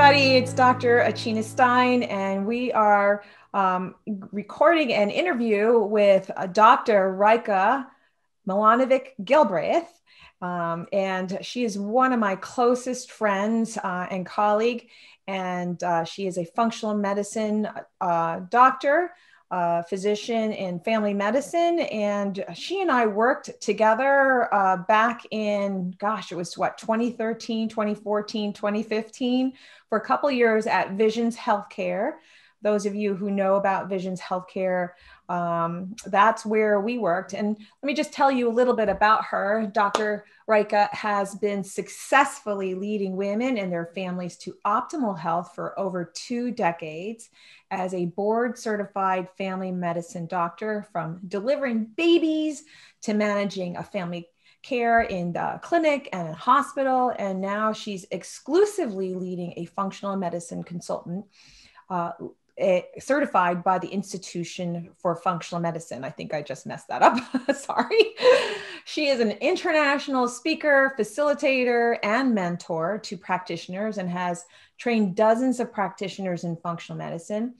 everybody. It's Dr. Achina Stein, and we are um, recording an interview with uh, Dr. Rajka Milanovic Galbraith. Um, and she is one of my closest friends uh, and colleague, and uh, she is a functional medicine uh, doctor uh, physician in family medicine. And she and I worked together uh, back in, gosh, it was what, 2013, 2014, 2015, for a couple years at Visions Healthcare. Those of you who know about Visions Healthcare, um, that's where we worked. And let me just tell you a little bit about her. Dr. Rajka has been successfully leading women and their families to optimal health for over two decades as a board certified family medicine doctor, from delivering babies to managing a family care in the clinic and in hospital. And now she's exclusively leading a functional medicine consultant. Uh, certified by the Institution for Functional Medicine. I think I just messed that up. Sorry. She is an international speaker, facilitator, and mentor to practitioners and has trained dozens of practitioners in functional medicine.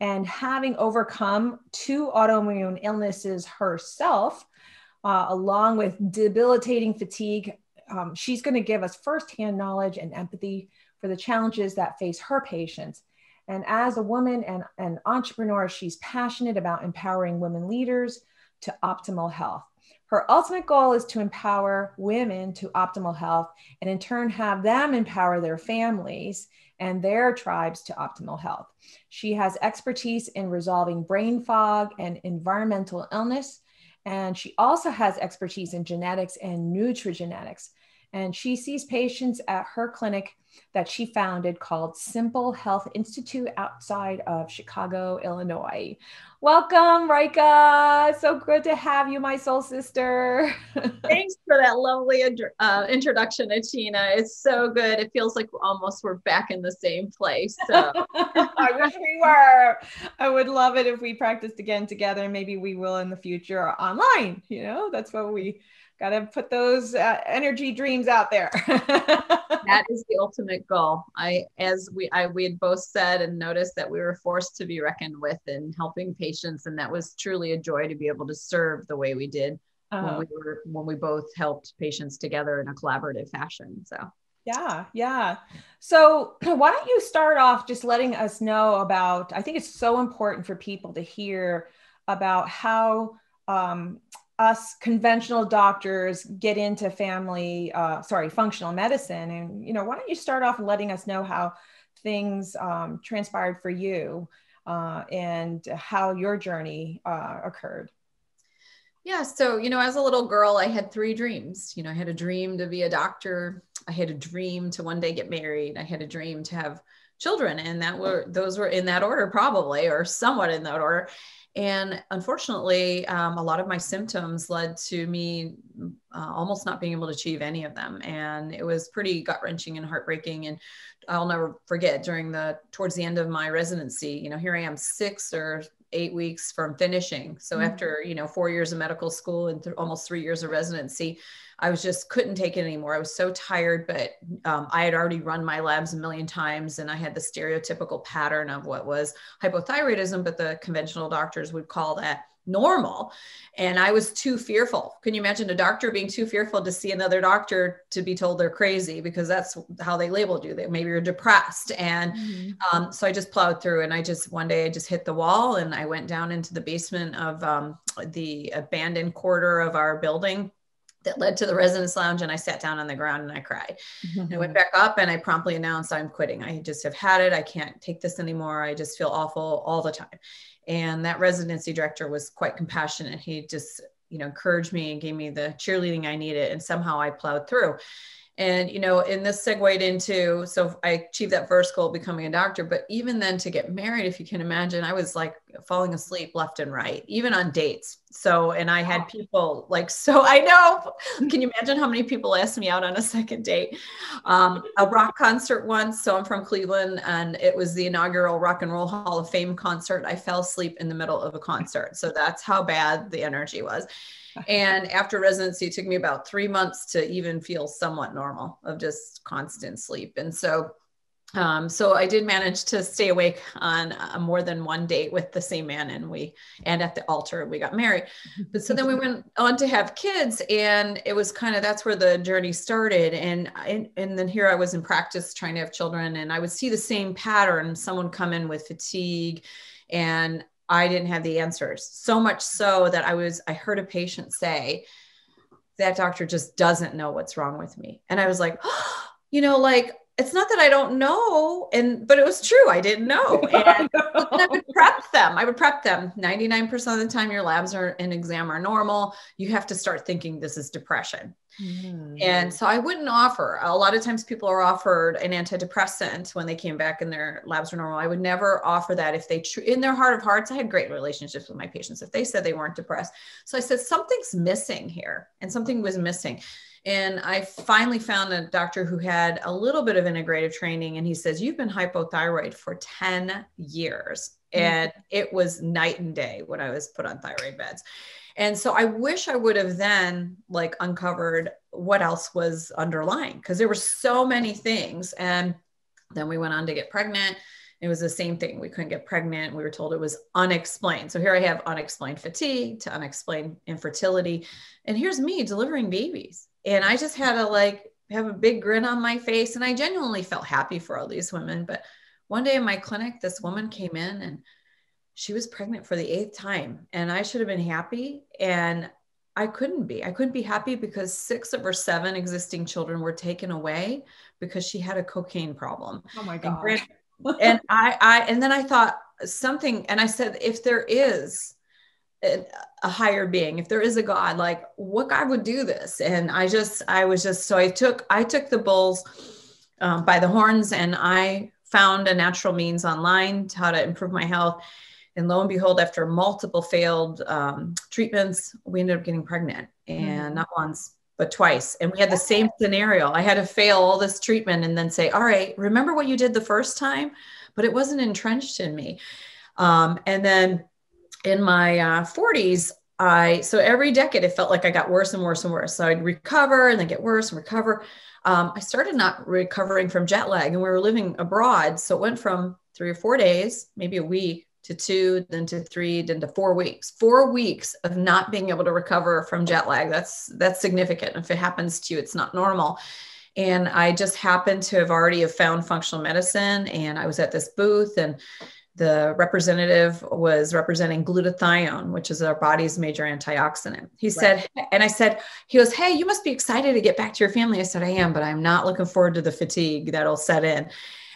And having overcome two autoimmune illnesses herself, uh, along with debilitating fatigue, um, she's going to give us firsthand knowledge and empathy for the challenges that face her patients. And as a woman and an entrepreneur, she's passionate about empowering women leaders to optimal health. Her ultimate goal is to empower women to optimal health and in turn have them empower their families and their tribes to optimal health. She has expertise in resolving brain fog and environmental illness. And she also has expertise in genetics and nutrigenetics. And she sees patients at her clinic that she founded called Simply Health Institute outside of Chicago, Illinois. Welcome, Rajka. So good to have you, my soul sister. Thanks for that lovely uh, introduction, Achina. It's so good. It feels like almost we're back in the same place. So. I wish we were. I would love it if we practiced again together. Maybe we will in the future online. You know, that's what we got to put those uh, energy dreams out there. that is the ultimate goal. I, as we, I, we had both said and noticed that we were forced to be reckoned with in helping patients, and that was truly a joy to be able to serve the way we did uh-huh. when we were when we both helped patients together in a collaborative fashion. So. Yeah, yeah. So, why don't you start off just letting us know about? I think it's so important for people to hear about how um, us conventional doctors get into family uh, sorry functional medicine. And you know why don't you start off letting us know how things um, transpired for you uh, and how your journey uh, occurred? Yeah so you know as a little girl i had three dreams. You know i had a dream to be a doctor. I had a dream to one day get married. I had a dream to have children and that were those were in that order probably or somewhat in that order and unfortunately, um, a lot of my symptoms led to me uh, almost not being able to achieve any of them. And it was pretty gut wrenching and heartbreaking. And I'll never forget during the, towards the end of my residency, you know, here I am six or eight weeks from finishing. So mm-hmm. after, you know, four years of medical school and th- almost three years of residency, I was just couldn't take it anymore. I was so tired, but um, I had already run my labs a million times and I had the stereotypical pattern of what was hypothyroidism, but the conventional doctors would call that normal. And I was too fearful. Can you imagine a doctor being too fearful to see another doctor to be told they're crazy because that's how they labeled you. That maybe you're depressed. And mm-hmm. um, so I just plowed through and I just one day I just hit the wall and I went down into the basement of um, the abandoned quarter of our building that led to the residence lounge and I sat down on the ground and I cried. Mm-hmm. I went back up and I promptly announced I'm quitting. I just have had it. I can't take this anymore. I just feel awful all the time. And that residency director was quite compassionate. He just, you know, encouraged me and gave me the cheerleading I needed. And somehow I plowed through. And, you know, and this segued into, so I achieved that first goal, becoming a doctor, but even then to get married, if you can imagine, I was like falling asleep left and right, even on dates. So, and I had people like, so I know, can you imagine how many people asked me out on a second date? Um, a rock concert once. So I'm from Cleveland and it was the inaugural Rock and Roll Hall of Fame concert. I fell asleep in the middle of a concert. So that's how bad the energy was and after residency, it took me about three months to even feel somewhat normal of just constant sleep. And so um, so I did manage to stay awake on uh, more than one date with the same man, and we and at the altar we got married. But so then we went on to have kids, and it was kind of that's where the journey started. And and, and then here I was in practice trying to have children, and I would see the same pattern: someone come in with fatigue, and I didn't have the answers. So much so that I was I heard a patient say, "That doctor just doesn't know what's wrong with me," and I was like. Oh, you know, like it's not that I don't know, and but it was true. I didn't know. And I would prep them. I would prep them. 99% of the time your labs are an exam are normal. You have to start thinking this is depression. Mm. And so I wouldn't offer. A lot of times people are offered an antidepressant when they came back and their labs were normal. I would never offer that if they tr- in their heart of hearts I had great relationships with my patients if they said they weren't depressed. So I said something's missing here and something was missing. And I finally found a doctor who had a little bit of integrative training. And he says, You've been hypothyroid for 10 years. Mm-hmm. And it was night and day when I was put on thyroid meds. And so I wish I would have then like uncovered what else was underlying because there were so many things. And then we went on to get pregnant. It was the same thing. We couldn't get pregnant. We were told it was unexplained. So here I have unexplained fatigue to unexplained infertility. And here's me delivering babies and I just had to like have a big grin on my face. And I genuinely felt happy for all these women. But one day in my clinic, this woman came in and she was pregnant for the eighth time. And I should have been happy. And I couldn't be. I couldn't be happy because six of her seven existing children were taken away because she had a cocaine problem. Oh my God. And, and I, I, and then I thought something, and I said, if there is a higher being. If there is a god like what god would do this? And i just i was just so i took i took the bulls um, by the horns and i found a natural means online to how to improve my health. And lo and behold after multiple failed um, treatments we ended up getting pregnant and mm. not once but twice. And we had the same scenario. I had to fail all this treatment and then say all right remember what you did the first time but it wasn't entrenched in me. Um, and then in my uh, 40s, I so every decade it felt like I got worse and worse and worse. So I'd recover and then get worse and recover. Um, I started not recovering from jet lag, and we were living abroad, so it went from three or four days, maybe a week, to two, then to three, then to four weeks. Four weeks of not being able to recover from jet lag. That's that's significant. If it happens to you, it's not normal. And I just happened to have already have found functional medicine, and I was at this booth and the representative was representing glutathione, which is our body's major antioxidant. He right. said, and I said, he goes, Hey, you must be excited to get back to your family. I said, I am, but I'm not looking forward to the fatigue that'll set in.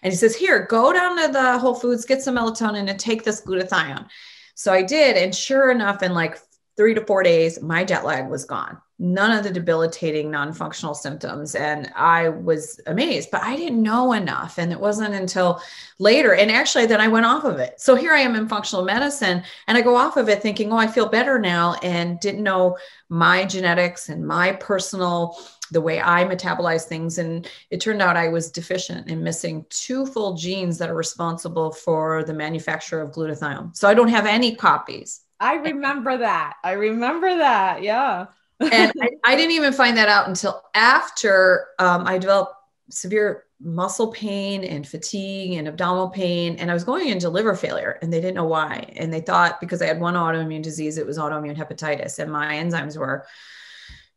And he says, Here, go down to the Whole Foods, get some melatonin, and take this glutathione. So I did. And sure enough, in like three to four days, my jet lag was gone none of the debilitating non-functional symptoms. And i was amazed but i didn't know enough. And it wasn't until later and actually then i went off of it. So here i am in functional medicine and i go off of it thinking oh i feel better now and didn't know my genetics and my personal the way i metabolize things. And it turned out i was deficient in missing two full genes that are responsible for the manufacture of glutathione. So i don't have any copies. I remember that. I remember that. Yeah and I, I, didn't even find that out until after um, I developed severe muscle pain and fatigue and abdominal pain. And I was going into liver failure and they didn't know why. And they thought because I had one autoimmune disease, it was autoimmune hepatitis and my enzymes were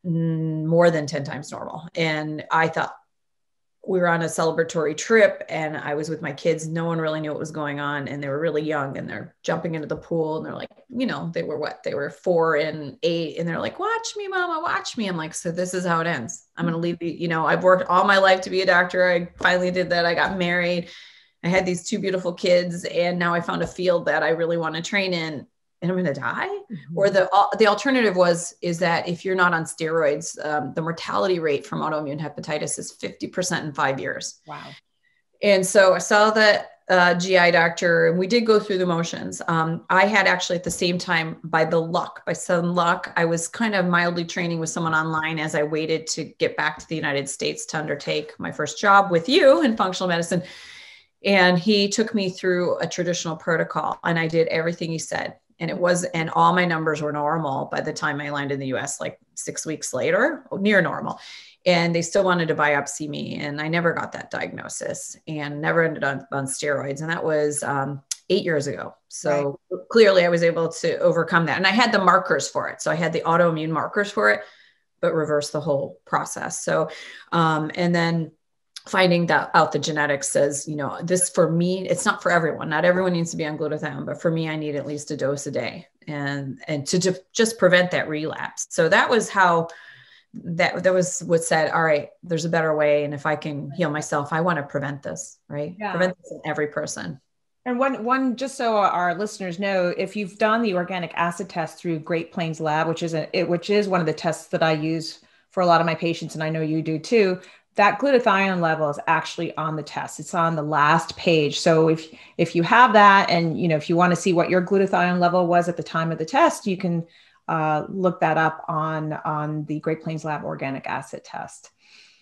more than 10 times normal. And I thought, we were on a celebratory trip and I was with my kids. No one really knew what was going on. And they were really young and they're jumping into the pool and they're like, you know, they were what? They were four and eight. And they're like, watch me, mama, watch me. I'm like, so this is how it ends. I'm going to leave you. You know, I've worked all my life to be a doctor. I finally did that. I got married. I had these two beautiful kids. And now I found a field that I really want to train in and I'm going to die. Mm-hmm. Or the the alternative was is that if you're not on steroids, um, the mortality rate from autoimmune hepatitis is 50% in five years. Wow. And so I saw the uh, GI doctor, and we did go through the motions. Um, I had actually at the same time, by the luck, by some luck, I was kind of mildly training with someone online as I waited to get back to the United States to undertake my first job with you in functional medicine. And he took me through a traditional protocol, and I did everything he said and it was and all my numbers were normal by the time i landed in the us like six weeks later near normal. And they still wanted to biopsy me and i never got that diagnosis and never ended up on steroids. And that was um, eight years ago. So right. clearly i was able to overcome that. And i had the markers for it. So i had the autoimmune markers for it but reverse the whole process. So um, and then finding that out the genetics says you know this for me it's not for everyone. Not everyone needs to be on glutathione but for me i need at least a dose a day and and to ju- just prevent that relapse. So that was how that that was what said all right there's a better way. And if i can heal myself i want to prevent this right? Yeah. prevent this in every person. And one one just so our listeners know if you've done the organic acid test through great plains lab which is a, it, which is one of the tests that i use for a lot of my patients and i know you do too that glutathione level is actually on the test it's on the last page so if if you have that and you know if you want to see what your glutathione level was at the time of the test you can uh, look that up on on the great plains lab organic acid test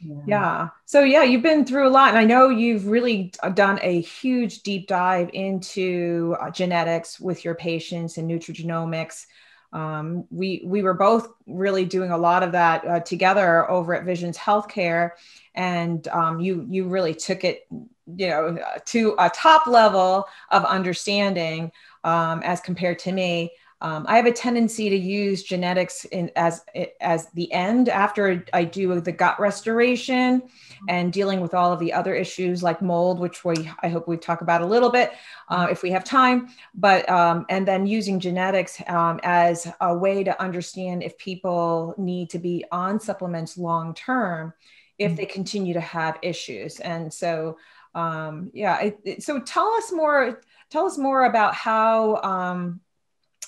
yeah. yeah. So yeah, you've been through a lot, and I know you've really done a huge deep dive into uh, genetics with your patients and nutrigenomics. Um, we we were both really doing a lot of that uh, together over at Visions Healthcare, and um, you you really took it you know to a top level of understanding um, as compared to me um, I have a tendency to use genetics in, as as the end after I do the gut restoration and dealing with all of the other issues like mold, which we I hope we talk about a little bit uh, if we have time. But um, and then using genetics um, as a way to understand if people need to be on supplements long term if they continue to have issues. And so um, yeah, it, it, so tell us more. Tell us more about how um,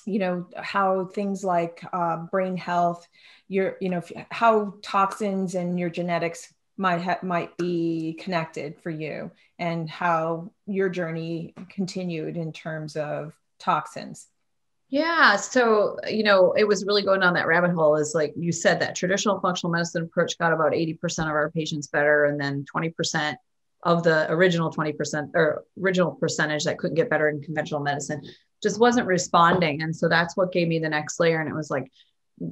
you know how things like uh, brain health your you know how toxins and your genetics might ha- might be connected for you and how your journey continued in terms of toxins. Yeah so you know it was really going down that rabbit hole is like you said that traditional functional medicine approach got about 80% of our patients better and then 20% of the original 20% or original percentage that couldn't get better in conventional medicine just wasn't responding. And so that's what gave me the next layer. And it was like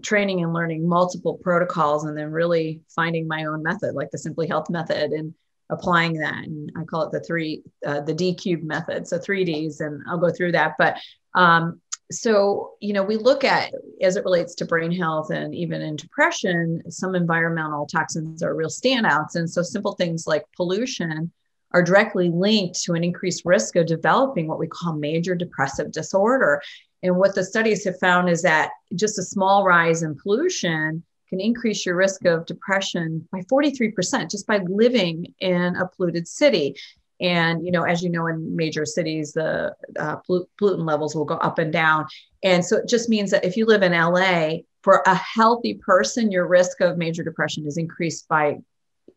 training and learning multiple protocols and then really finding my own method, like the Simply Health method and applying that. And I call it the three, uh, the D cube method. So three Ds, and I'll go through that. But um, so, you know, we look at as it relates to brain health and even in depression, some environmental toxins are real standouts. And so simple things like pollution are directly linked to an increased risk of developing what we call major depressive disorder. And what the studies have found is that just a small rise in pollution can increase your risk of depression by 43% just by living in a polluted city. And you know, as you know, in major cities, the uh, pollutant levels will go up and down. And so it just means that if you live in LA, for a healthy person, your risk of major depression is increased by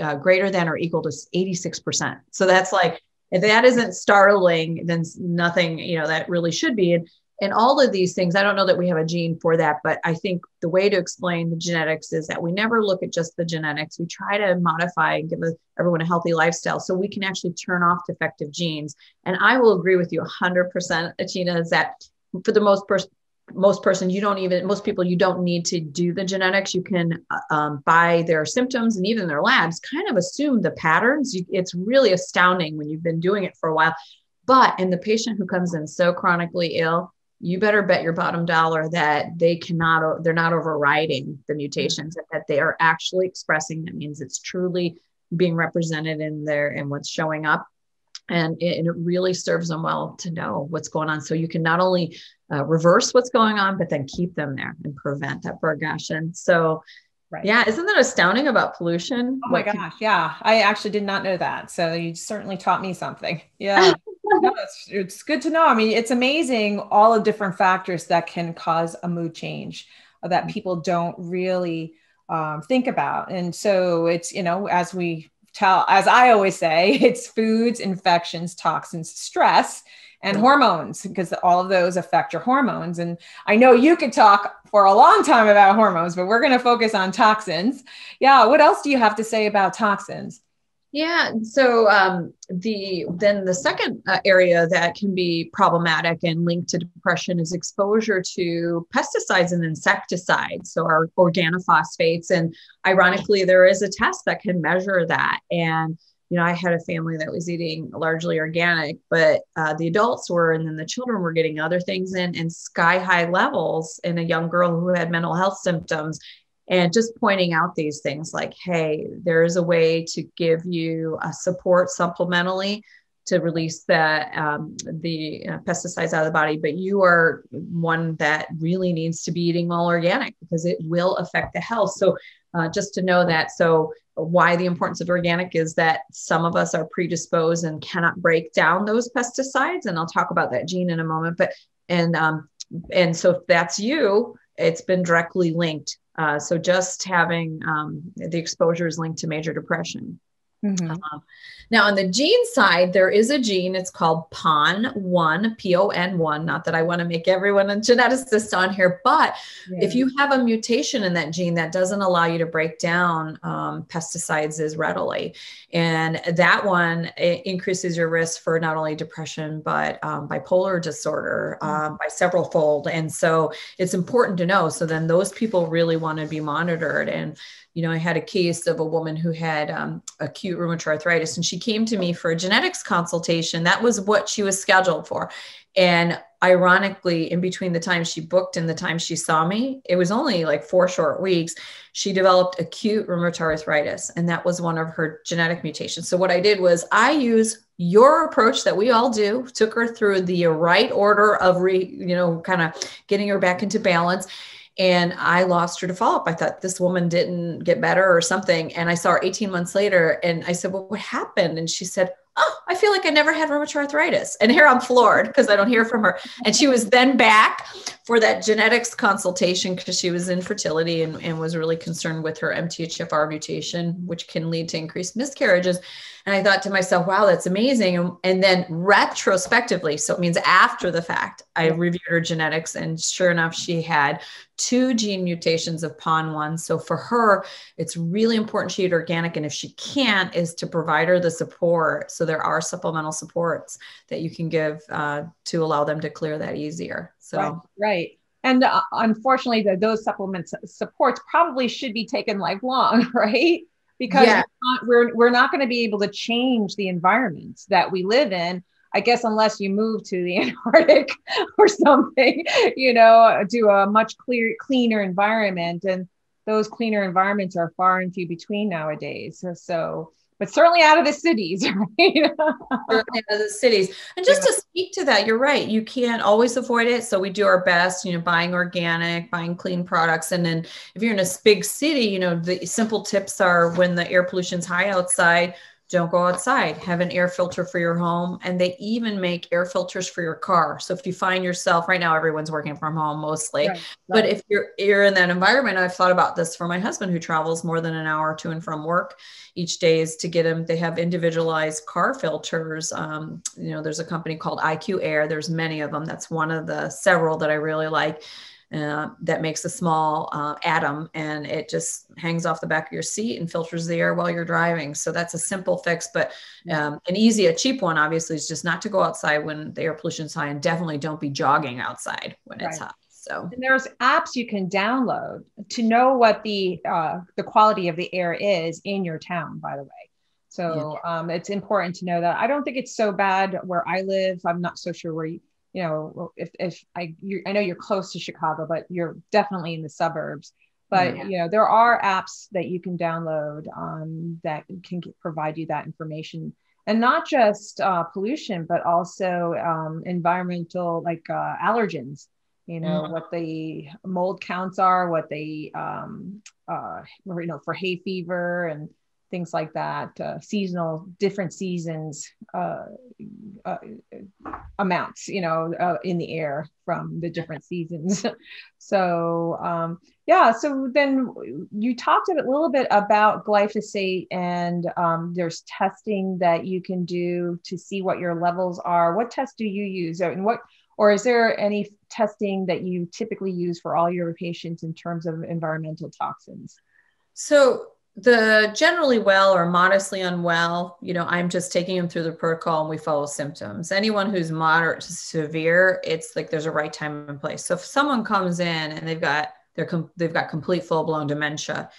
uh, greater than or equal to 86%. So that's like, if that isn't startling, then nothing, you know, that really should be. And, and all of these things, I don't know that we have a gene for that, but I think the way to explain the genetics is that we never look at just the genetics. We try to modify and give everyone a healthy lifestyle so we can actually turn off defective genes. And I will agree with you 100%, Achina, is that for the most most person you don't even most people you don't need to do the genetics. You can uh, um, by their symptoms and even their labs kind of assume the patterns. You, it's really astounding when you've been doing it for a while. But in the patient who comes in so chronically ill you better bet your bottom dollar that they cannot they're not overriding the mutations that they are actually expressing. That means it's truly being represented in there and what's showing up and it, and it, really serves them well to know what's going on. So you can not only uh, reverse what's going on but then keep them there and prevent that progression. So right. yeah isn't that astounding about pollution? Oh my gosh can- yeah. I actually did not know that. So you certainly taught me something. Yeah. No, it's, it's good to know. I mean it's amazing all the different factors that can cause a mood change that mm. people don't really um, think about. And so it's you know as we tell, as I always say, it's foods, infections, toxins, stress, and hormones, because all of those affect your hormones. And I know you could talk for a long time about hormones, but we're going to focus on toxins. Yeah. What else do you have to say about toxins? Yeah. So um, the then the second uh, area that can be problematic and linked to depression is exposure to pesticides and insecticides, so our organophosphates. And ironically, there is a test that can measure that. And you know, I had a family that was eating largely organic, but uh, the adults were, and then the children were getting other things in, and sky high levels in a young girl who had mental health symptoms and just pointing out these things like hey there is a way to give you a support supplementally to release the um, the uh, pesticides out of the body but you are one that really needs to be eating all organic because it will affect the health. So uh, just to know that so why the importance of organic is that some of us are predisposed and cannot break down those pesticides and i'll talk about that gene in a moment but and um, and so if that's you it's been directly linked uh, so just having um, the exposure is linked to major depression. Mm-hmm. Uh, now, on the gene side, there is a gene. It's called PON1, P O N 1. Not that I want to make everyone a geneticist on here, but yeah. if you have a mutation in that gene that doesn't allow you to break down um, pesticides as readily, and that one increases your risk for not only depression, but um, bipolar disorder mm-hmm. um, by several fold. And so it's important to know. So then those people really want to be monitored. And you know, I had a case of a woman who had um, acute rheumatoid arthritis, and she came to me for a genetics consultation. That was what she was scheduled for. And ironically, in between the time she booked and the time she saw me, it was only like four short weeks, she developed acute rheumatoid arthritis. And that was one of her genetic mutations. So, what I did was I use your approach that we all do, took her through the right order of re, you know, kind of getting her back into balance and I lost her to follow up. I thought this woman didn't get better or something. And I saw her 18 months later and I said, Well, what happened? And she said, Oh, I feel like I never had rheumatoid arthritis. And here I'm floored because I don't hear from her. And she was then back for that genetics consultation because she was infertility and, and was really concerned with her MTHFR mutation, which can lead to increased miscarriages. And I thought to myself, wow, that's amazing. And, and then retrospectively, so it means after the fact, I reviewed her genetics, and sure enough, she had two gene mutations of PON1. So for her, it's really important she eat organic. And if she can't, is to provide her the support. So there are supplemental supports that you can give uh, to allow them to clear that easier. So right. right. And uh, unfortunately, the, those supplements supports probably should be taken lifelong, right? because yeah. we're, not, we're, we're not going to be able to change the environment that we live in I guess unless you move to the Antarctic or something, you know, to a much clear, cleaner environment. And those cleaner environments are far and few between nowadays. So, so but certainly out of the cities, right? out of the cities. And just yeah. to speak to that, you're right. You can't always avoid it. So we do our best, you know, buying organic, buying clean products. And then if you're in a big city, you know, the simple tips are when the air pollution's high outside, don't go outside. Have an air filter for your home and they even make air filters for your car. So if you find yourself right now everyone's working from home mostly right, right. but if you're you're in that environment i've thought about this for my husband who travels more than an hour to and from work each day is to get him they have individualized car filters. Um, you know there's a company called iq air. There's many of them. That's one of the several that i really like uh, that makes a small uh, Atem and it just hangs off the back of your seat and filters the air while you're driving. So that's a simple fix, but um, an easy, a cheap one, obviously, is just not to go outside when the air pollution is high and definitely don't be jogging outside when right. it's hot. So and there's apps you can download to know what the uh, the quality of the air is in your town. By the way, so yeah. um, it's important to know that. I don't think it's so bad where I live. I'm not so sure where you, you know, if, if I, I know you're close to Chicago, but you're definitely in the suburbs. But yeah. you know, there are apps that you can download um, that can provide you that information, and not just uh, pollution, but also um, environmental, like uh, allergens. You know mm-hmm. what the mold counts are, what they, um, uh, you know, for hay fever and things like that, uh, seasonal, different seasons, uh, uh, amounts, you know, uh, in the air from the different seasons. so, um, yeah, so then you talked a little bit about glyphosate, and um, there's testing that you can do to see what your levels are. What test do you use, and what, or is there any testing that you typically use for all your patients in terms of environmental toxins? So the generally well or modestly unwell, you know, I'm just taking them through the protocol and we follow symptoms. Anyone who's moderate to severe, it's like there's a right time and place. So if someone comes in and they've got they're they've got complete full blown dementia,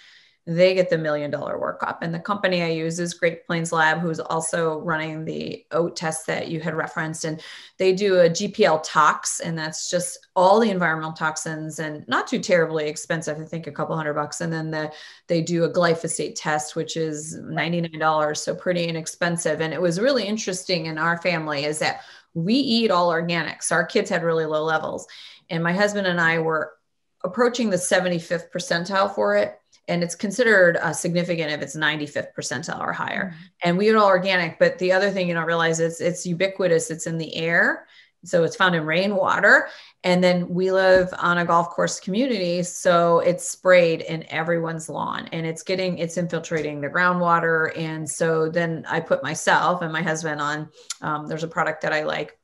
they get the million dollar workup. And the company I use is Great Plains Lab, who's also running the OAT test that you had referenced. And they do a GPL tox, and that's just all the environmental toxins and not too terribly expensive, I think a couple hundred bucks. And then the, they do a glyphosate test, which is $99, so pretty inexpensive. And it was really interesting in our family is that we eat all organics. Our kids had really low levels. And my husband and I were approaching the 75th percentile for it and it's considered uh, significant if it's 95th percentile or higher. Mm-hmm. And we are all organic, but the other thing you don't realize is it's ubiquitous. It's in the air, so it's found in rainwater. And then we live on a golf course community, so it's sprayed in everyone's lawn, and it's getting it's infiltrating the groundwater. And so then I put myself and my husband on. Um, there's a product that I like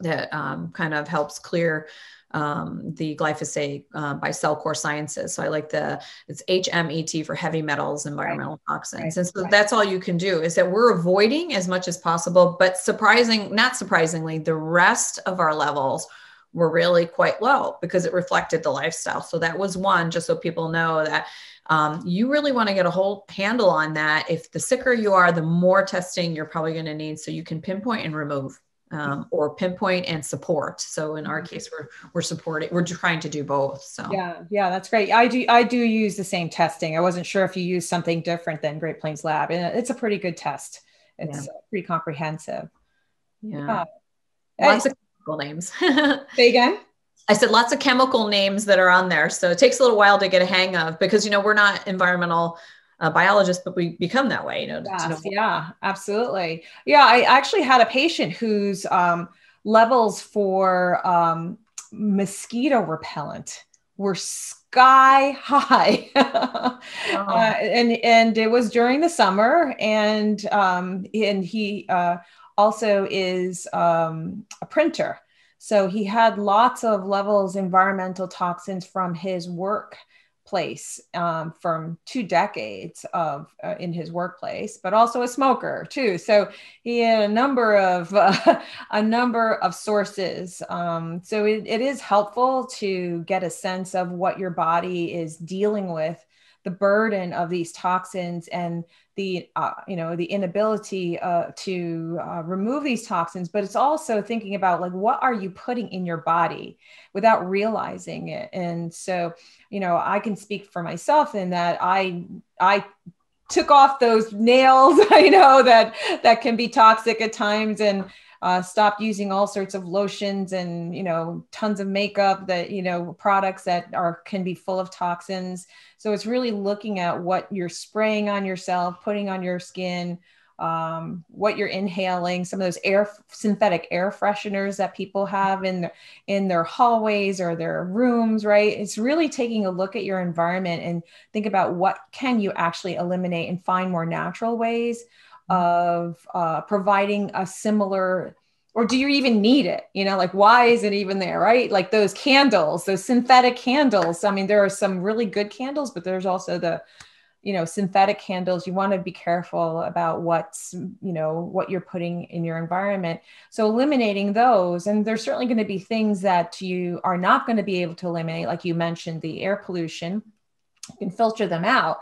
that um, kind of helps clear um, the glyphosate uh, by Cellcore Sciences. So I like the it's HMET for heavy metals, environmental right. toxins, right. and so right. that's all you can do is that we're avoiding as much as possible. But surprising, not surprisingly, the rest of our levels were really quite low because it reflected the lifestyle. So that was one, just so people know that um, you really want to get a whole handle on that. If the sicker you are, the more testing you're probably going to need so you can pinpoint and remove um, or pinpoint and support. So in our mm-hmm. case, we're we're supporting. We're trying to do both. So yeah, yeah, that's great. I do I do use the same testing. I wasn't sure if you use something different than Great Plains Lab, and it's a pretty good test. It's yeah. pretty comprehensive. Yeah, lots of chemical names. say again. I said lots of chemical names that are on there. So it takes a little while to get a hang of because you know we're not environmental a biologist, but we become that way, you know. Yes, know. Yeah, absolutely. Yeah, I actually had a patient whose um, levels for um, mosquito repellent were sky high, oh. uh, and and it was during the summer, and um, and he uh, also is um, a printer. So he had lots of levels environmental toxins from his work place um, from two decades of uh, in his workplace, but also a smoker too. So he had a number of uh, a number of sources. Um, so it, it is helpful to get a sense of what your body is dealing with, the burden of these toxins, and the uh, you know the inability uh, to uh, remove these toxins but it's also thinking about like what are you putting in your body without realizing it? And so you know i can speak for myself in that i i took off those nails i know that that can be toxic at times and uh, stopped using all sorts of lotions and you know tons of makeup that you know products that are can be full of toxins. So it's really looking at what you're spraying on yourself putting on your skin um, what you're inhaling some of those air synthetic air fresheners that people have in their, in their hallways or their rooms right? It's really taking a look at your environment and think about what can you actually eliminate and find more natural ways of uh, providing a similar or do you even need it? You know like why is it even there right? Like those candles those synthetic candles. I mean there are some really good candles but there's also the you know synthetic candles. You want to be careful about what's you know what you're putting in your environment. So eliminating those and there's certainly going to be things that you are not going to be able to eliminate like you mentioned the air pollution. You can filter them out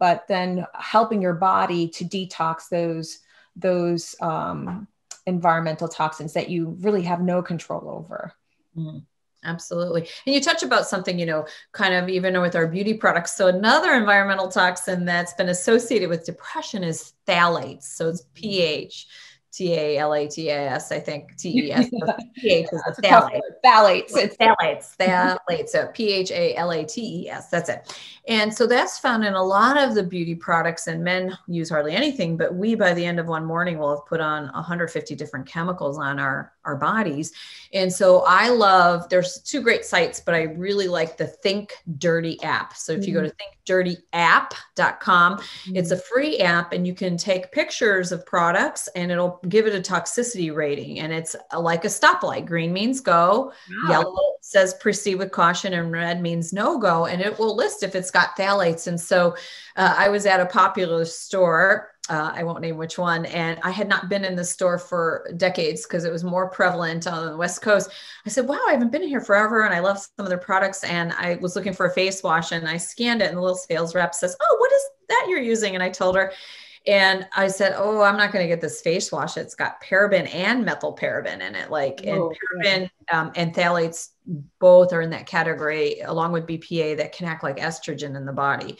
but then helping your body to detox those those um, environmental toxins that you really have no control over. Mm, absolutely. And you touch about something, you know, kind of even with our beauty products. So another environmental toxin that's been associated with depression is phthalates. So it's pH. T A L A T A S, I think T E S. P H is the phthalate. Phthalates. It's phthalates. Phthalates. So P H A L A T E S. That's it. And so that's found in a lot of the beauty products, and men use hardly anything. But we, by the end of one morning, will have put on 150 different chemicals on our our bodies. And so I love, there's two great sites, but I really like the Think Dirty app. So if you go to thinkdirtyapp.com, mm-hmm. it's a free app and you can take pictures of products and it'll give it a toxicity rating. And it's like a stoplight. Green means go, wow. yellow says proceed with caution, and red means no go. And it will list if it's got phthalates. And so uh, I was at a popular store uh, I won't name which one. And I had not been in the store for decades because it was more prevalent on the West Coast. I said, Wow, I haven't been here forever. And I love some of their products. And I was looking for a face wash and I scanned it. And the little sales rep says, Oh, what is that you're using? And I told her, and I said, Oh, I'm not going to get this face wash. It's got paraben and methylparaben in it. Like, oh, and paraben um, and phthalates both are in that category, along with BPA, that can act like estrogen in the body.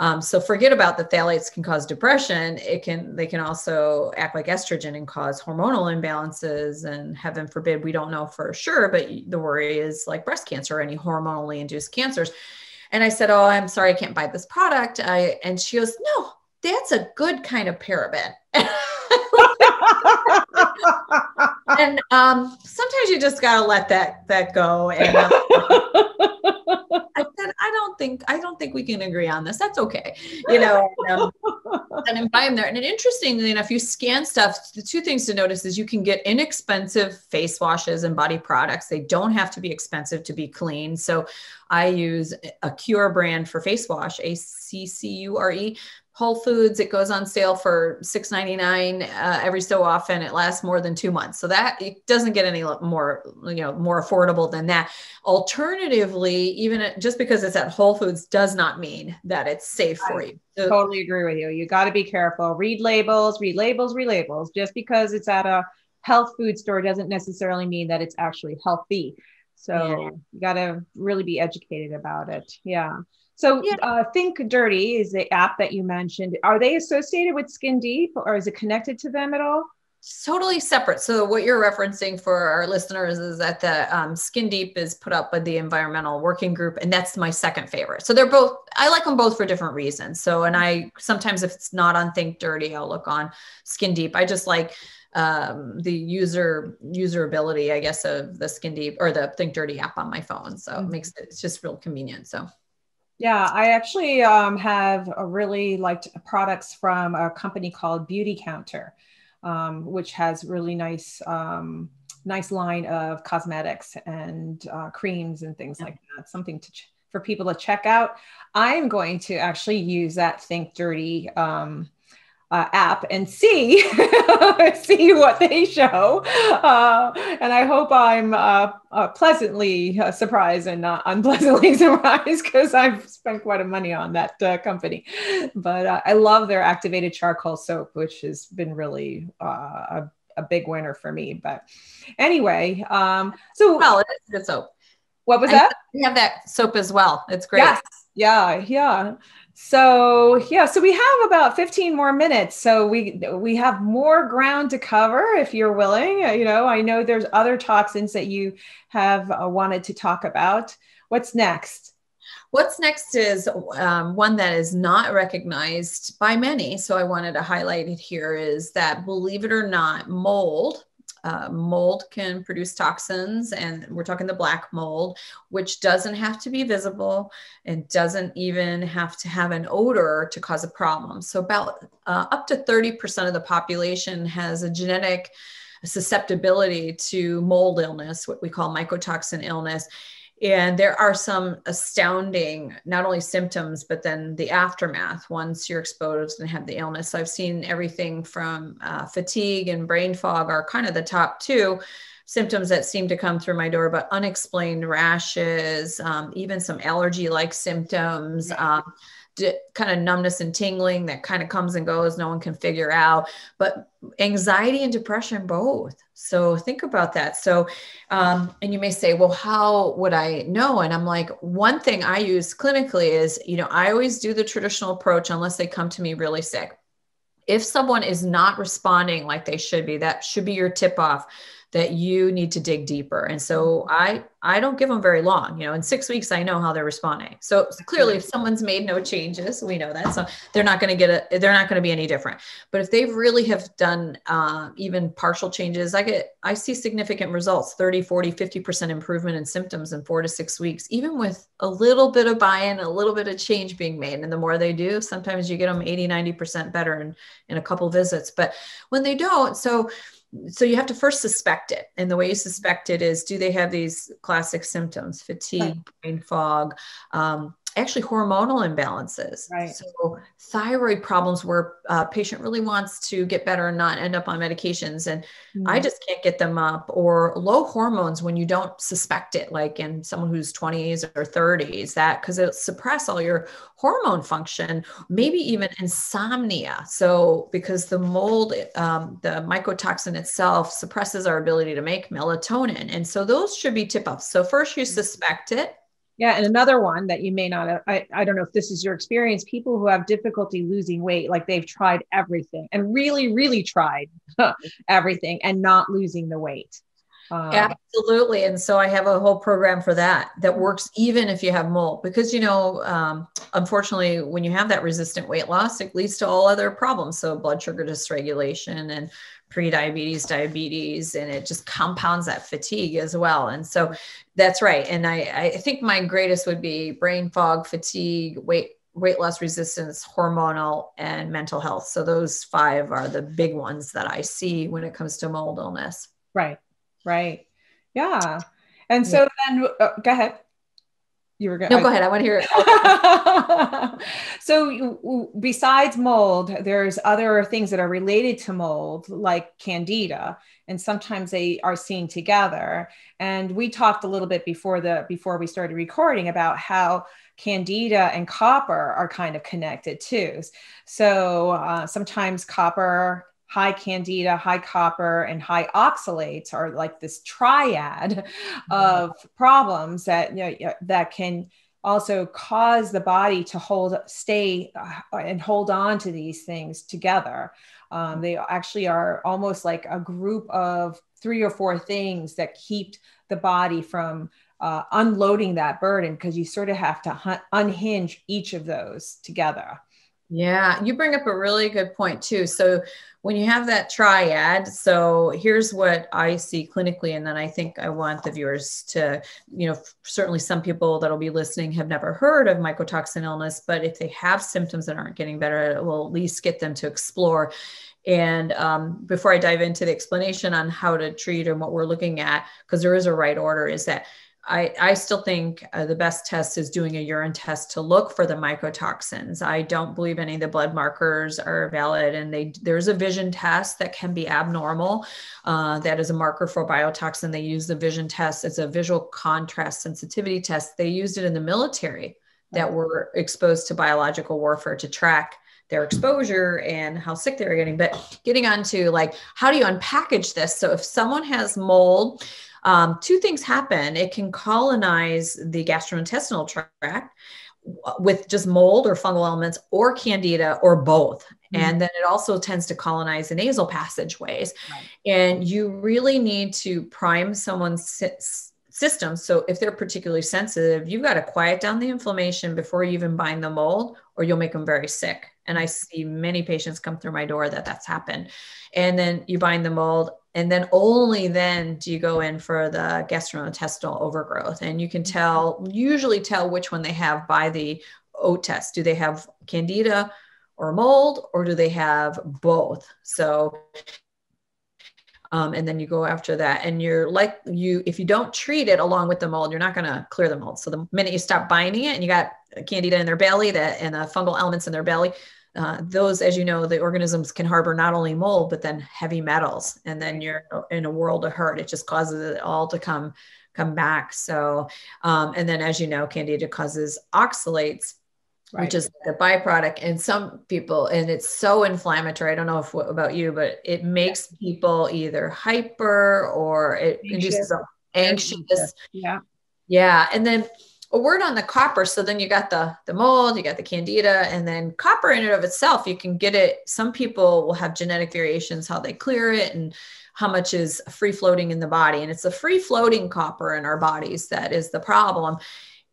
Um, so forget about the phthalates can cause depression. It can they can also act like estrogen and cause hormonal imbalances. And heaven forbid, we don't know for sure, but the worry is like breast cancer or any hormonally induced cancers. And I said, "Oh, I'm sorry, I can't buy this product." I and she goes, "No, that's a good kind of paraben." and um, sometimes you just gotta let that that go. And um, I said, I don't think I don't think we can agree on this. That's okay, you know. And, um, and invite them there. And interestingly enough, you scan stuff. The two things to notice is you can get inexpensive face washes and body products. They don't have to be expensive to be clean. So I use Acure brand for face wash, A C C U R E. Whole Foods, it goes on sale for $6.99 uh, every so often. It lasts more than two months. So that it doesn't get any more, you know, more affordable than that. Alternatively, even just because it's at Whole Foods does not mean that it's safe for you. So, totally agree with you. You got to be careful. Read labels, read labels, read labels. Just because it's at a health food store doesn't necessarily mean that it's actually healthy. So yeah. you got to really be educated about it. Yeah. So yeah. uh, Think Dirty is the app that you mentioned. Are they associated with Skin Deep or is it connected to them at all? totally separate. So what you're referencing for our listeners is that the um, Skin Deep is put up by the Environmental Working Group, and that's my second favorite. So they're both. I like them both for different reasons. So and I sometimes if it's not on Think Dirty, I'll look on Skin Deep. I just like um, the user userability, I guess, of the Skin Deep or the Think Dirty app on my phone. So mm-hmm. it makes it it's just real convenient. So yeah, I actually um, have really liked products from a company called Beautycounter, um, which has really nice, um, nice line of cosmetics and uh, creams and things yeah. like that. Something to ch- for people to check out. I'm going to actually use that Think Dirty um, uh, app and see see what they show. Uh, and i hope i'm uh, uh pleasantly uh, surprised and not unpleasantly surprised because i've spent quite a money on that uh, company. But i love their activated charcoal soap which has been really a, a, big winner for me. But anyway um so well it's good soap. What was that? we have that soap as well. It's great. Yes. yeah yeah so yeah, so we have about 15 more minutes. So we we have more ground to cover if you're willing. You know, I know there's other toxins that you have uh, wanted to talk about. What's next? What's next is um, one that is not recognized by many. So I wanted to highlight it here is that believe it or not, mold uh, mold can produce toxins, and we're talking the black mold, which doesn't have to be visible and doesn't even have to have an odor to cause a problem. So, about uh, up to 30% of the population has a genetic susceptibility to mold illness, what we call mycotoxin illness. And there are some astounding, not only symptoms, but then the aftermath once you're exposed and have the illness. So I've seen everything from uh, fatigue and brain fog are kind of the top two symptoms that seem to come through my door, but unexplained rashes, um, even some allergy like symptoms. Um, kind of numbness and tingling that kind of comes and goes no one can figure out but anxiety and depression both. So think about that. So um, and you may say well how would i know? And i'm like one thing i use clinically is you know i always do the traditional approach unless they come to me really sick. If someone is not responding like they should be that should be your tip off that you need to dig deeper. And so I I don't give them very long. You know, in six weeks, I know how they're responding. So clearly, if someone's made no changes, we know that. So they're not going to get a, they're not going to be any different. But if they really have done uh, even partial changes, I get, I see significant results 30, 40, 50% improvement in symptoms in four to six weeks, even with a little bit of buy in, a little bit of change being made. And the more they do, sometimes you get them 80, 90% better in, in a couple visits. But when they don't, so, so you have to first suspect it. And the way you suspect it is do they have these classic symptoms? Fatigue right. brain fog um, actually hormonal imbalances. Right. So thyroid problems where a patient really wants to get better and not end up on medications and mm-hmm. I just can't get them up or low hormones when you don't suspect it like in someone who's 20s or 30s that because it suppress all your hormone function maybe even insomnia so because the mold um, the mycotoxin itself suppresses our ability to make melatonin and so those should be tip offs so first you mm-hmm. suspect it yeah, and another one that you may not, I, I don't know if this is your experience, people who have difficulty losing weight, like they've tried everything and really, really tried everything and not losing the weight. Um, Absolutely. And so I have a whole program for that that works even if you have mold, because, you know, um, unfortunately, when you have that resistant weight loss, it leads to all other problems. So blood sugar dysregulation and pre-diabetes diabetes and it just compounds that fatigue as well and so that's right and i i think my greatest would be brain fog fatigue weight weight loss resistance hormonal and mental health so those five are the big ones that i see when it comes to mold illness right right. Yeah. And so yeah. then uh, go ahead. You were going no go ahead. I want to hear it. So besides mold there's other things that are related to mold like candida and sometimes they are seen together. And we talked a little bit before the before we started recording about how candida and copper are kind of connected too. So uh, sometimes copper high candida, high copper, and high oxalates are like this triad mm-hmm. of problems that you know, that can also cause the body to hold stay uh, and hold on to these things together. Um, they actually are almost like a group of three or four things that keep the body from uh, unloading that burden because you sort of have to hun- unhinge each of those together yeah, you bring up a really good point too. So when you have that triad, so here's what I see clinically, and then I think I want the viewers to, you know, certainly some people that'll be listening have never heard of mycotoxin illness, but if they have symptoms that aren't getting better, it will at least get them to explore. And um, before I dive into the explanation on how to treat and what we're looking at, because there is a right order, is that I, I still think uh, the best test is doing a urine test to look for the mycotoxins. I don't believe any of the blood markers are valid, and they there's a vision test that can be abnormal. Uh, that is a marker for biotoxin. They use the vision test. It's a visual contrast sensitivity test. They used it in the military that were exposed to biological warfare to track their exposure and how sick they were getting. But getting on to like, how do you unpackage this? So if someone has mold, um, two things happen. It can colonize the gastrointestinal tract with just mold or fungal elements or candida or both. Mm-hmm. And then it also tends to colonize the nasal passageways. Right. And you really need to prime someone's system. So if they're particularly sensitive, you've got to quiet down the inflammation before you even bind the mold, or you'll make them very sick. And I see many patients come through my door that that's happened. And then you bind the mold, and then only then do you go in for the gastrointestinal overgrowth. And you can mm-hmm. tell usually tell which one they have by the OAT test. Do they have candida or mold or do they have both? So um, and then you go after that and you're like you if you don't treat it along with the mold you're not going to clear the mold. So the minute you stop binding it and you got candida in their belly that and the fungal elements in their belly uh, those, as you know, the organisms can harbor not only mold, but then heavy metals. And then you're in a world of hurt. It just causes it all to come come back. So, um, and then as you know, candida causes oxalates, right. which is a byproduct. And some people, and it's so inflammatory. I don't know if about you, but it makes people either hyper or it anxious. induces anxious. Yeah. Yeah. And then a word on the copper. So then you got the the mold, you got the candida, and then copper in and of itself, you can get it. Some people will have genetic variations how they clear it and how much is free floating in the body. And it's the free floating copper in our bodies that is the problem.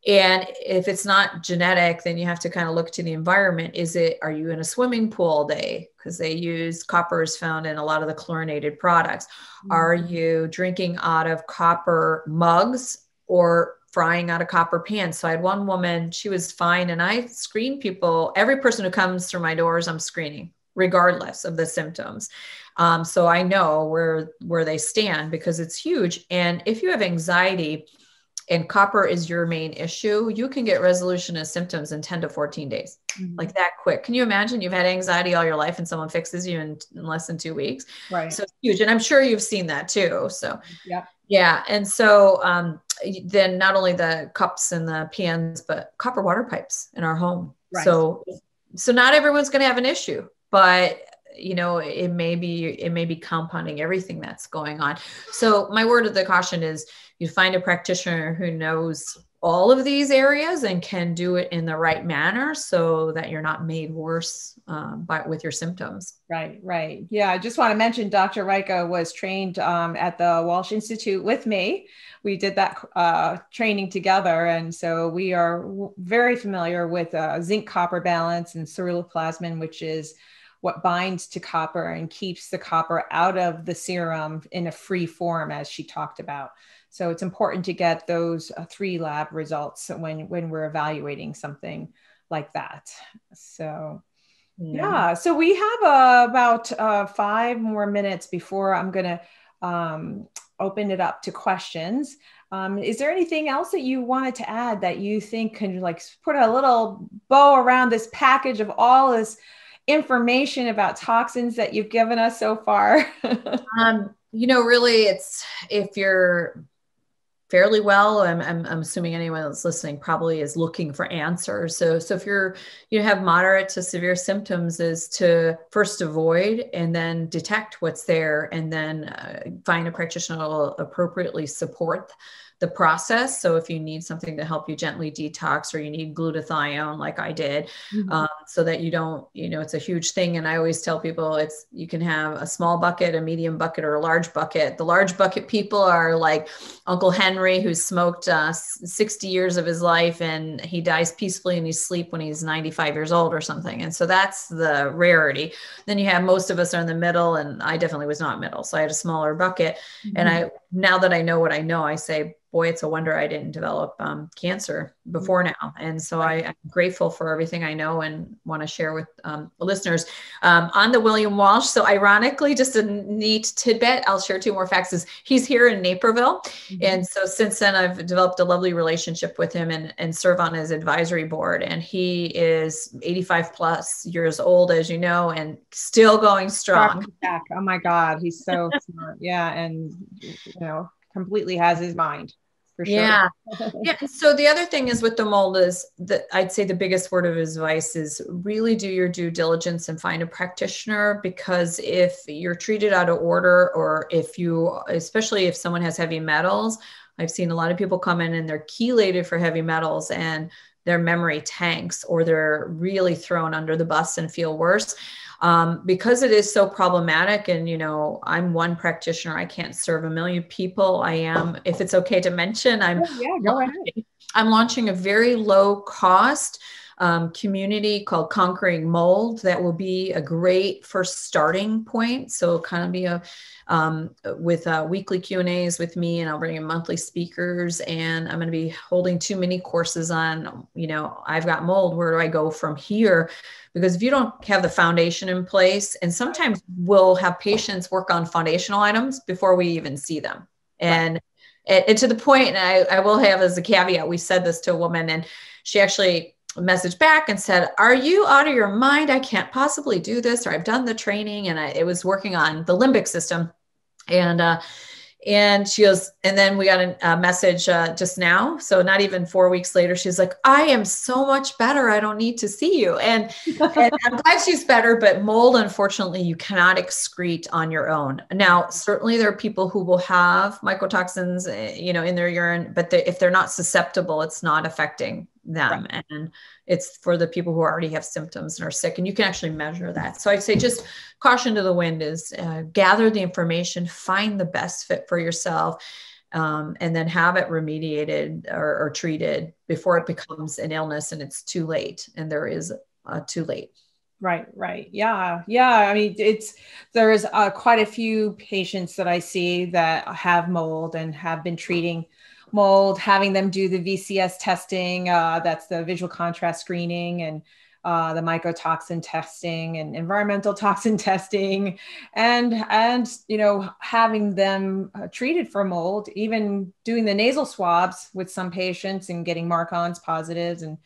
And if it's not genetic, then you have to kind of look to the environment. Is it, are you in a swimming pool all day? Because they use copper is found in a lot of the chlorinated products. Mm-hmm. Are you drinking out of copper mugs or frying out of copper pans? So I had one woman, she was fine. And I screen people, every person who comes through my doors, I'm screening regardless of the symptoms. Um, so I know where where they stand because it's huge. And if you have anxiety, and copper is your main issue, you can get resolution of symptoms in 10 to 14 days, mm-hmm. like that quick. Can you imagine you've had anxiety all your life and someone fixes you in, in less than two weeks? Right. So it's huge. And I'm sure you've seen that too. So, yeah. Yeah. And so um, then not only the cups and the pans, but copper water pipes in our home. Right. So, so not everyone's going to have an issue, but you know it may be it may be compounding everything that's going on so my word of the caution is you find a practitioner who knows all of these areas and can do it in the right manner so that you're not made worse um, by, with your symptoms. Right, right. Yeah, I just want to mention Dr. Rajka was trained um, at the Walsh Institute with me. We did that uh, training together. And so we are very familiar with uh, zinc copper balance and ceruloplasmin, which is what binds to copper and keeps the copper out of the serum in a free form, as she talked about. So it's important to get those uh, three lab results when when we're evaluating something like that. So yeah, yeah. so we have uh, about uh, five more minutes before I'm going to um, open it up to questions. Um, is there anything else that you wanted to add that you think can like put a little bow around this package of all this information about toxins that you've given us so far? um, you know, really, it's if you're fairly well, I'm, I'm, I'm, assuming anyone that's listening probably is looking for answers. So, so if you're you have moderate to severe symptoms, is to first avoid and then detect what's there, and then uh, find a practitioner will appropriately support the process. So if you need something to help you gently detox or you need glutathione, like I did, mm-hmm. um, so that you don't, you know, it's a huge thing. And I always tell people it's, you can have a small bucket, a medium bucket, or a large bucket. The large bucket people are like Uncle Henry, who smoked uh, 60 years of his life and he dies peacefully in his sleep when he's 95 years old or something. And so that's the rarity. Then you have most of us are in the middle, and I definitely was not middle. So I had a smaller bucket. Mm-hmm. And I, now that I know what I know, I say, boy, it's a wonder I didn't develop um, cancer before mm-hmm. now. And so I, am grateful for everything I know and want to share with um, listeners. Um, on the William Walsh, so ironically, just a neat tidbit, I'll share two more facts, is he's here in Naperville. Mm-hmm. And so since then, I've developed a lovely relationship with him and, and serve on his advisory board. And he is 85 plus years old, as you know, and still going strong. Oh my God, he's so smart. Yeah. And, you know, completely has his mind for sure. Yeah. yeah. So the other thing is with the mold is that I'd say the biggest word of advice is really do your due diligence and find a practitioner because if you're treated out of order or if you, especially if someone has heavy metals, I've seen a lot of people come in and they're chelated for heavy metals and their memory tanks or they're really thrown under the bus and feel worse um, because it is so problematic and you know i'm one practitioner i can't serve a million people i am if it's okay to mention i'm oh, yeah, go ahead. i'm launching a very low cost um, community called Conquering Mold that will be a great first starting point. So kind of be a um, with uh, weekly Q and A's with me, and I'll bring in monthly speakers. And I'm going to be holding two mini courses on, you know, I've got mold. Where do I go from here? Because if you don't have the foundation in place, and sometimes we'll have patients work on foundational items before we even see them, and. Right. And, and to the point, and I, I will have as a caveat, we said this to a woman, and she actually message back and said, Are you out of your mind? I can't possibly do this, or I've done the training and I, it was working on the limbic system. And, uh, and she goes, and then we got a, a message uh, just now. So not even four weeks later, she's like, I am so much better. I don't need to see you. And, and I'm glad she's better, but mold, unfortunately, you cannot excrete on your own. Now, certainly there are people who will have mycotoxins, eh, you know, in their urine, but they, if they're not susceptible, it's not affecting them. Right. And it's for the people who already have symptoms and are sick. And you can actually measure that. So I'd say just caution to the wind is uh, gather the information, find the best fit for yourself. Um, and then have it remediated or, or, treated before it becomes an illness and it's too late. And there is uh, too late. Right, right. Yeah, yeah. I mean, it's there's uh, quite a few patients that I see that have mold and have been treating mold, having them do the VCS testing, uh, that's the visual contrast screening, and uh, the mycotoxin testing and environmental toxin testing, and and you know having them uh, treated for mold, even doing the nasal swabs with some patients and getting MARCoNS positives and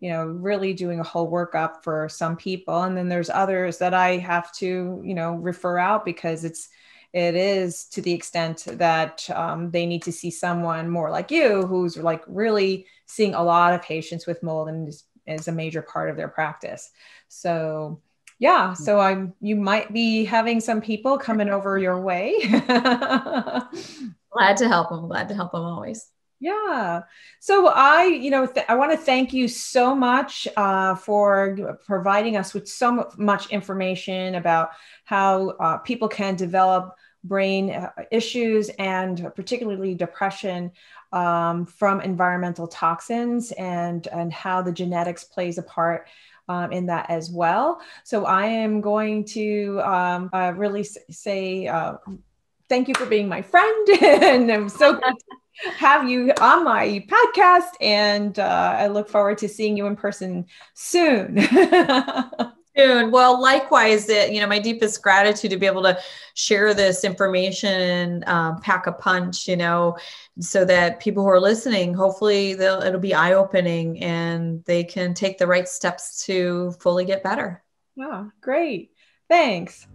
you know really doing a whole workup for some people. And then there's others that i have to you know refer out because it's it is to the extent that um, they need to see someone more like you who's like really seeing a lot of patients with mold and is, is a major part of their practice. So yeah so i'm you might be having some people coming over your way. Glad to help them glad to help them always. Yeah. So I, you know, th- I want to thank you so much uh, for providing us with so much information about how uh, people can develop brain uh, issues and particularly depression um, from environmental toxins and, and how the genetics plays a part um, in that as well. So I am going to um, uh, really say uh, thank you for being my friend, and I'm so glad to have you on my podcast. And uh, I look forward to seeing you in person soon. Well, likewise, it, you know, my deepest gratitude to be able to share this information and um, pack a punch, you know, so that people who are listening, hopefully they'll, it'll be eye opening and they can take the right steps to fully get better. Wow, great. Thanks.